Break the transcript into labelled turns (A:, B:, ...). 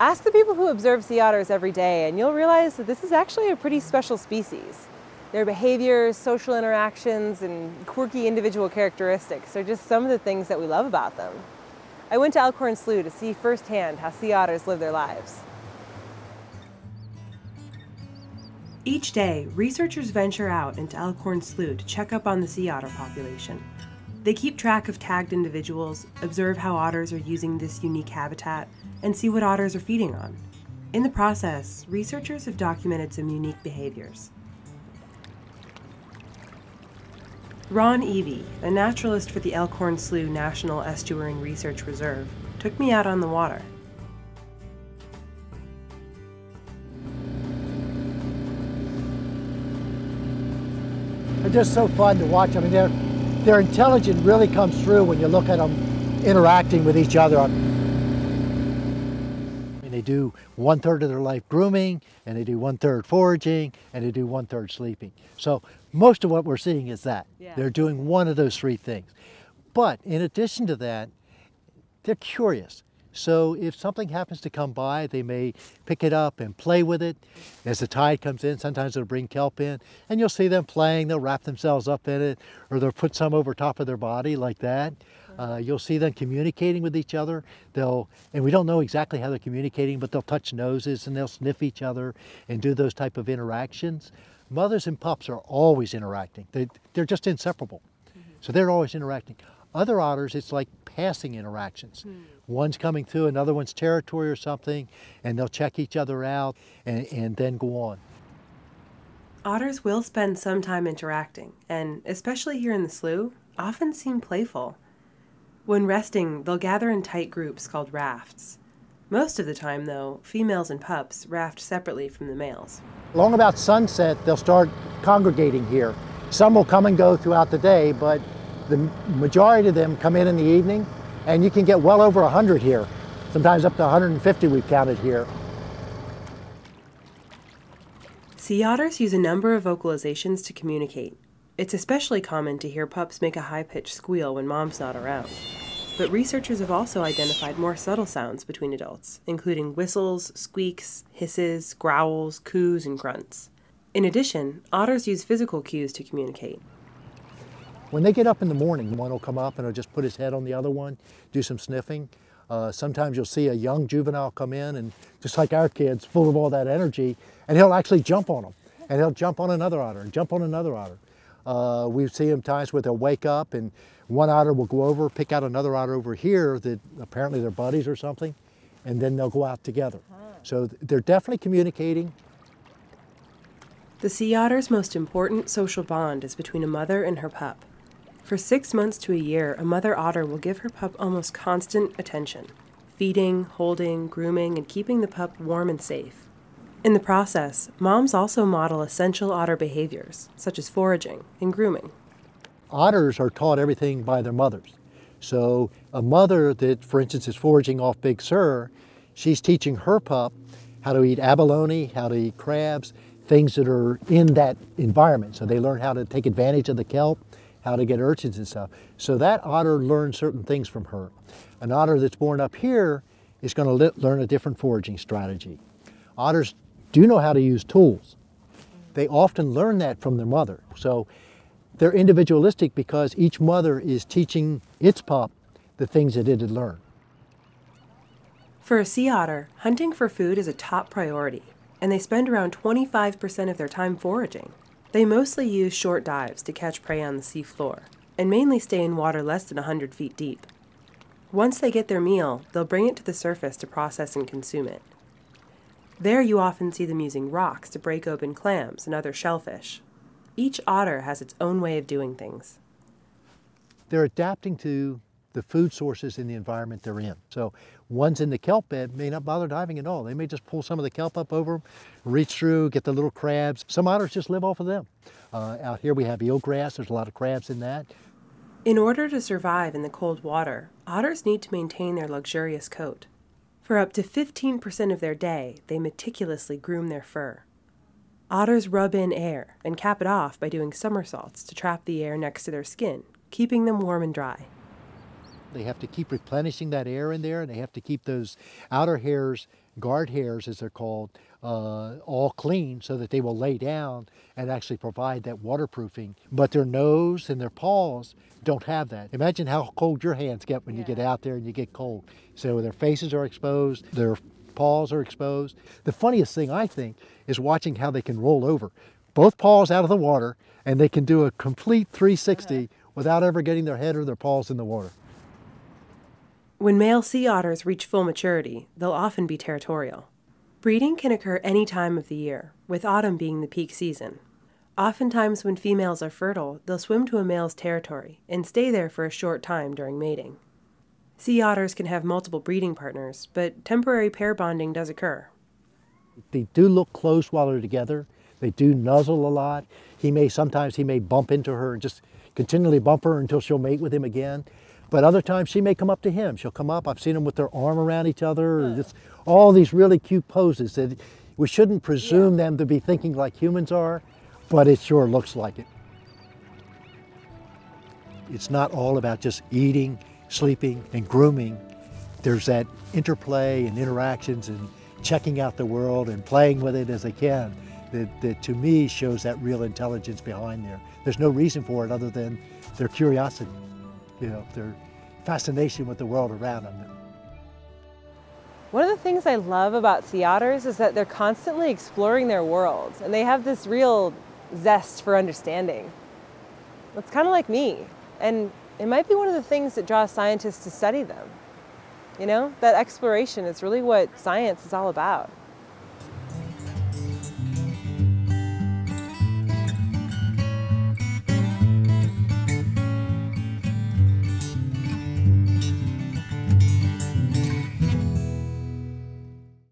A: Ask the people who observe sea otters every day and you'll realize that this is actually a pretty special species. Their behaviors, social interactions, and quirky individual characteristics are just some of the things that we love about them. I went to Elkhorn Slough to see firsthand how sea otters live their lives. Each day, researchers venture out into Elkhorn Slough to check up on the sea otter population. They keep track of tagged individuals, observe how otters are using this unique habitat, and see what otters are feeding on. In the process, researchers have documented some unique behaviors. Ron Eby, a naturalist for the Elkhorn Slough National Estuarine Research Reserve, took me out on the water.
B: They're just so fun to watch. I mean, their, their intelligence really comes through when you look at them interacting with each other. I mean, They do one third of their life grooming, and they do one third foraging, and they do one third sleeping. So most of what we're seeing is that. Yeah. They're doing one of those three things. But in addition to that, they're curious. So if something happens to come by, they may pick it up and play with it. As the tide comes in, sometimes they'll bring kelp in, and you'll see them playing. They'll wrap themselves up in it, or they'll put some over top of their body like that. Uh, you'll see them communicating with each other. They'll, and we don't know exactly how they're communicating, but they'll touch noses and they'll sniff each other and do those type of interactions. Mothers and pups are always interacting. They, they're just inseparable. Mm -hmm. So they're always interacting. Other otters, it's like passing interactions. Mm. One's coming through another one's territory or something, and they'll check each other out and, and then go on. Otters will spend some time interacting, and especially here in the slough, often seem playful. When resting, they'll gather in tight groups called rafts. Most of the time, though, females and pups raft separately from the males. Long about sunset, they'll start congregating here. Some will come and go throughout the day, but the majority of them come in in the evening, and you can get well over 100 here. Sometimes up to 150 we've counted here.
A: Sea otters use a number of vocalizations to communicate. It's especially common to hear pups make a high-pitched squeal when mom's not around. But researchers have also identified more subtle sounds between adults, including whistles, squeaks, hisses, growls, coos, and grunts. In addition, otters use physical cues to communicate.
B: When they get up in the morning, one will come up and he'll just put his head on the other one, do some sniffing. Uh, sometimes you'll see a young juvenile come in and just like our kids, full of all that energy, and he'll actually jump on them. And he'll jump on another otter and jump on another otter. Uh, we see them times where they'll wake up and one otter will go over, pick out another otter over here that apparently they're buddies or something, and then they'll go out together. So they're definitely communicating.
A: The sea otter's most important social bond is between a mother and her pup. For six months to a year, a mother otter will give her pup almost constant attention, feeding, holding, grooming, and keeping the pup warm and safe. In the process, moms also model essential otter behaviors, such as foraging and grooming.
B: Otters are taught everything by their mothers. So a mother that, for instance, is foraging off Big Sur, she's teaching her pup how to eat abalone, how to eat crabs, things that are in that environment. So they learn how to take advantage of the kelp, how to get urchins and stuff. So that otter learns certain things from her. An otter that's born up here is going to learn a different foraging strategy. Otters do know how to use tools. They often learn that from their mother. So they're individualistic because each mother is teaching its pup the things that it had learned.
A: For a sea otter, hunting for food is a top priority, and they spend around 25% of their time foraging. They mostly use short dives to catch prey on the sea floor, and mainly stay in water less than 100 feet deep. Once they get their meal, they'll bring it to the surface to process and consume it. There you often see them using rocks to break open clams and other shellfish. Each otter has its own way of doing things.
B: They're adapting to the food sources in the environment they're in. So ones in the kelp bed may not bother diving at all. They may just pull some of the kelp up over them, reach through, get the little crabs. Some otters just live off of them. Uh, out here we have eelgrass. There's a lot of crabs in that.
A: In order to survive in the cold water, otters need to maintain their luxurious coat. For up to 15% of their day, they meticulously groom their fur. Otters rub in air and cap it off by doing somersaults to trap the air next to their skin, keeping them warm and dry.
B: They have to keep replenishing that air in there and they have to keep those outer hairs guard hairs, as they're called, uh, all clean so that they will lay down and actually provide that waterproofing. But their nose and their paws don't have that. Imagine how cold your hands get when yeah. you get out there and you get cold. So their faces are exposed, their paws are exposed. The funniest thing I think is watching how they can roll over. Both paws out of the water and they can do a complete 360 uh-huh. without ever getting their head or their paws in the water.
A: When male sea otters reach full maturity, they'll often be territorial. Breeding can occur any time of the year, with autumn being the peak season. Oftentimes, when females are fertile, they'll swim to a male's territory and stay there for a short time during mating. Sea otters can have multiple breeding partners, but temporary pair bonding does occur.
B: They do look close while they're together. They do nuzzle a lot. He may sometimes he may bump into her and just continually bump her until she'll mate with him again. But other times she may come up to him. She'll come up. I've seen them with their arm around each other. Yeah. Just all these really cute poses that we shouldn't presume yeah. them to be thinking like humans are, but it sure looks like it. It's not all about just eating, sleeping, and grooming. There's that interplay and interactions and checking out the world and playing with it as they can that, that to me shows that real intelligence behind there. There's no reason for it other than their curiosity you know, their fascination with the world around them.
A: One of the things I love about sea otters is that they're constantly exploring their world and they have this real zest for understanding. It's kind of like me. And it might be one of the things that draws scientists to study them. You know, that exploration is really what science is all about.